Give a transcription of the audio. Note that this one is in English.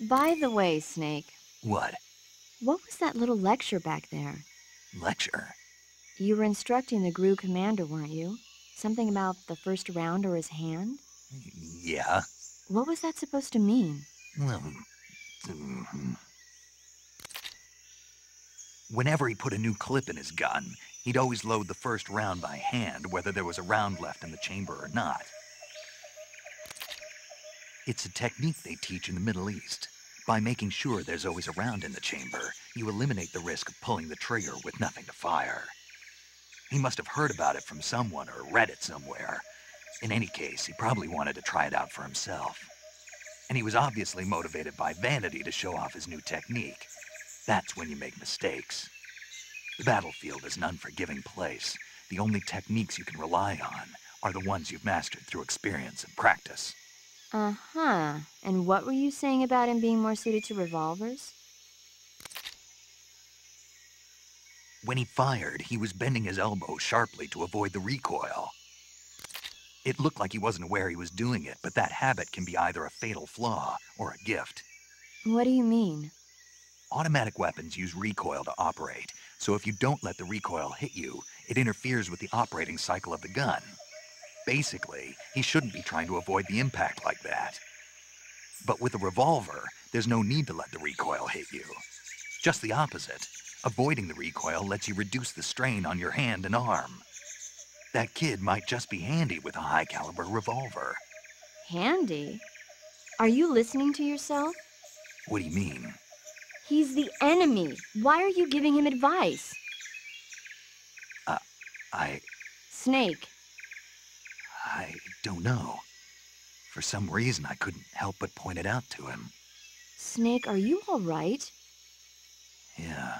By the way, Snake, What? what was that little lecture back there? Lecture? You were instructing the GRU commander, weren't you? Something about the first round or his hand? Yeah. What was that supposed to mean? Well, mhm. Whenever he put a new clip in his gun, he'd always load the first round by hand, whether there was a round left in the chamber or not. It's a technique they teach in the Middle East. By making sure there's always a round in the chamber, you eliminate the risk of pulling the trigger with nothing to fire. He must have heard about it from someone or read it somewhere. In any case, he probably wanted to try it out for himself. And he was obviously motivated by vanity to show off his new technique. That's when you make mistakes. The battlefield is an unforgiving place. The only techniques you can rely on are the ones you've mastered through experience and practice. Uh huh. And what were you saying about him being more suited to revolvers? When he fired, he was bending his elbow sharply to avoid the recoil. It looked like he wasn't aware he was doing it, but that habit can be either a fatal flaw or a gift. What do you mean? Automatic weapons use recoil to operate, so if you don't let the recoil hit you, it interferes with the operating cycle of the gun. Basically, he shouldn't be trying to avoid the impact like that. But with a revolver, there's no need to let the recoil hit you. Just the opposite. Avoiding the recoil lets you reduce the strain on your hand and arm. That kid might just be handy with a high caliber revolver. Handy? Are you listening to yourself? What do you mean? He's the enemy. Why are you giving him advice? Uh, I. Snake, I don't know. For some reason, I couldn't help but point it out to him. Snake, are you all right? Yeah.